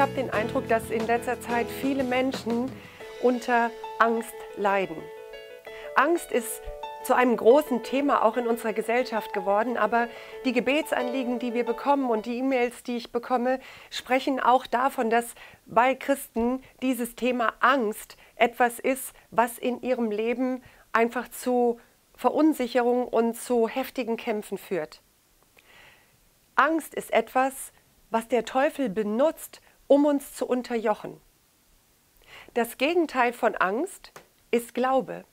habe den Eindruck, dass in letzter Zeit viele Menschen unter Angst leiden. Angst ist zu einem großen Thema auch in unserer Gesellschaft geworden, aber die Gebetsanliegen, die wir bekommen und die E-Mails, die ich bekomme, sprechen auch davon, dass bei Christen dieses Thema Angst etwas ist, was in ihrem Leben einfach zu Verunsicherung und zu heftigen Kämpfen führt. Angst ist etwas, was der Teufel benutzt, um uns zu unterjochen. Das Gegenteil von Angst ist Glaube.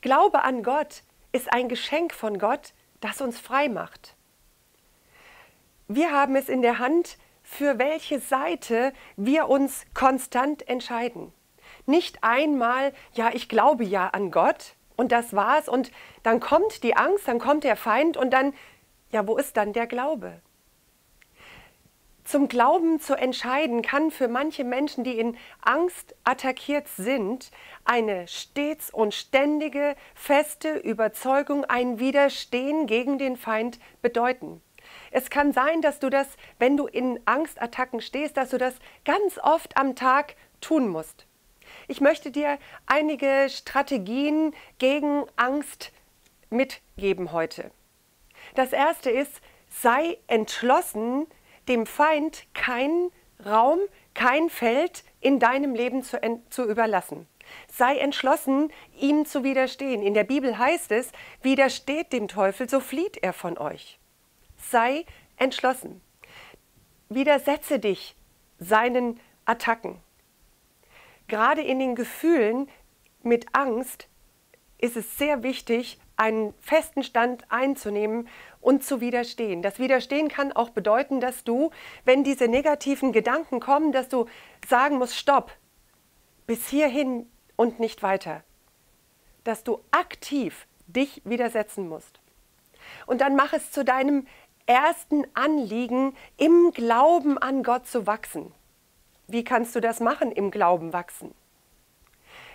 Glaube an Gott ist ein Geschenk von Gott, das uns frei macht. Wir haben es in der Hand, für welche Seite wir uns konstant entscheiden. Nicht einmal, ja, ich glaube ja an Gott und das war's und dann kommt die Angst, dann kommt der Feind und dann, ja, wo ist dann der Glaube? Zum Glauben zu entscheiden kann für manche Menschen, die in Angst attackiert sind, eine stets und ständige, feste Überzeugung, ein Widerstehen gegen den Feind bedeuten. Es kann sein, dass du das, wenn du in Angstattacken stehst, dass du das ganz oft am Tag tun musst. Ich möchte dir einige Strategien gegen Angst mitgeben heute. Das erste ist, sei entschlossen, dem Feind keinen Raum, kein Feld in deinem Leben zu, zu überlassen. Sei entschlossen, ihm zu widerstehen. In der Bibel heißt es, widersteht dem Teufel, so flieht er von euch. Sei entschlossen. Widersetze dich seinen Attacken. Gerade in den Gefühlen mit Angst ist es sehr wichtig, einen festen Stand einzunehmen und zu widerstehen. Das Widerstehen kann auch bedeuten, dass du, wenn diese negativen Gedanken kommen, dass du sagen musst, stopp, bis hierhin und nicht weiter. Dass du aktiv dich widersetzen musst. Und dann mach es zu deinem ersten Anliegen, im Glauben an Gott zu wachsen. Wie kannst du das machen, im Glauben wachsen?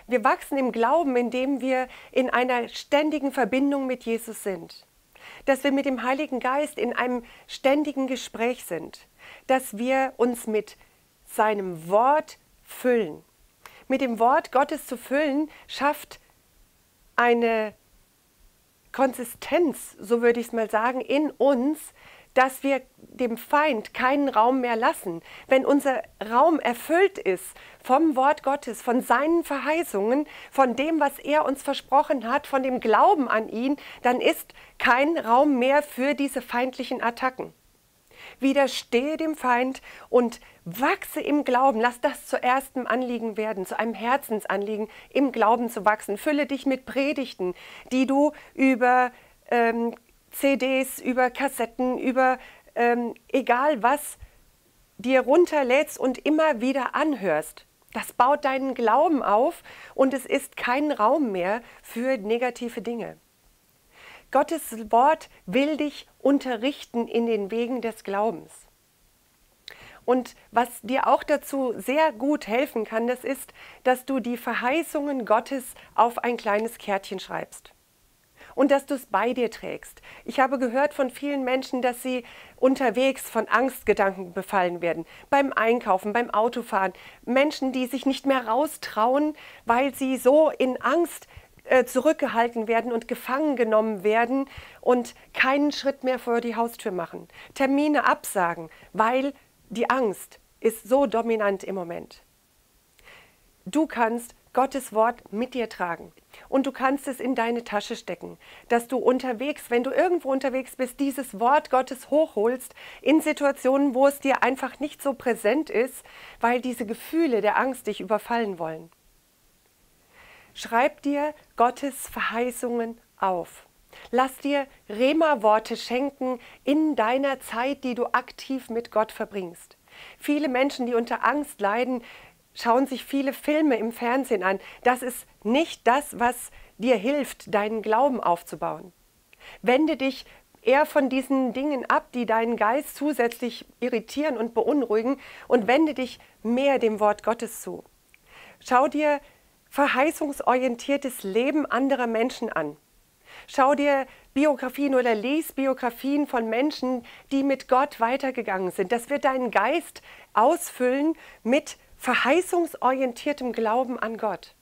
Wir wachsen im Glauben, indem wir in einer ständigen Verbindung mit Jesus sind dass wir mit dem Heiligen Geist in einem ständigen Gespräch sind, dass wir uns mit seinem Wort füllen. Mit dem Wort Gottes zu füllen, schafft eine Konsistenz, so würde ich es mal sagen, in uns, dass wir dem Feind keinen Raum mehr lassen. Wenn unser Raum erfüllt ist vom Wort Gottes, von seinen Verheißungen, von dem, was er uns versprochen hat, von dem Glauben an ihn, dann ist kein Raum mehr für diese feindlichen Attacken. Widerstehe dem Feind und wachse im Glauben. Lass das zu erstem Anliegen werden, zu einem Herzensanliegen, im Glauben zu wachsen. Fülle dich mit Predigten, die du über ähm, CDs, über Kassetten, über ähm, egal was dir runterlädst und immer wieder anhörst. Das baut deinen Glauben auf und es ist kein Raum mehr für negative Dinge. Gottes Wort will dich unterrichten in den Wegen des Glaubens. Und was dir auch dazu sehr gut helfen kann, das ist, dass du die Verheißungen Gottes auf ein kleines Kärtchen schreibst und dass du es bei dir trägst. Ich habe gehört von vielen Menschen, dass sie unterwegs von Angstgedanken befallen werden, beim Einkaufen, beim Autofahren. Menschen, die sich nicht mehr raustrauen, weil sie so in Angst äh, zurückgehalten werden und gefangen genommen werden und keinen Schritt mehr vor die Haustür machen. Termine absagen, weil die Angst ist so dominant im Moment. Du kannst Gottes Wort mit dir tragen. Und du kannst es in deine Tasche stecken, dass du unterwegs, wenn du irgendwo unterwegs bist, dieses Wort Gottes hochholst in Situationen, wo es dir einfach nicht so präsent ist, weil diese Gefühle der Angst dich überfallen wollen. Schreib dir Gottes Verheißungen auf. Lass dir Rema-Worte schenken in deiner Zeit, die du aktiv mit Gott verbringst. Viele Menschen, die unter Angst leiden, schauen sich viele Filme im Fernsehen an. Das ist nicht das, was dir hilft, deinen Glauben aufzubauen. Wende dich eher von diesen Dingen ab, die deinen Geist zusätzlich irritieren und beunruhigen und wende dich mehr dem Wort Gottes zu. Schau dir verheißungsorientiertes Leben anderer Menschen an. Schau dir Biografien oder lies Biografien von Menschen, die mit Gott weitergegangen sind. Das wird deinen Geist ausfüllen mit verheißungsorientiertem Glauben an Gott.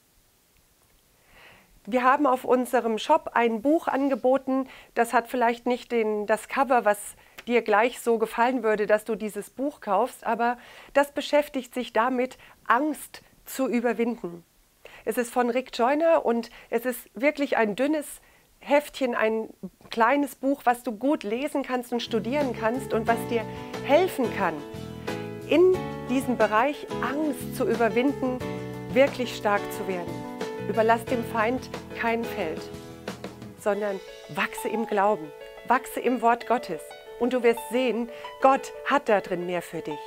Wir haben auf unserem Shop ein Buch angeboten, das hat vielleicht nicht den, das Cover, was dir gleich so gefallen würde, dass du dieses Buch kaufst, aber das beschäftigt sich damit, Angst zu überwinden. Es ist von Rick Joyner und es ist wirklich ein dünnes Heftchen, ein kleines Buch, was du gut lesen kannst und studieren kannst und was dir helfen kann, in diesem Bereich Angst zu überwinden, wirklich stark zu werden. Überlass dem Feind kein Feld, sondern wachse im Glauben, wachse im Wort Gottes und du wirst sehen, Gott hat da drin mehr für dich.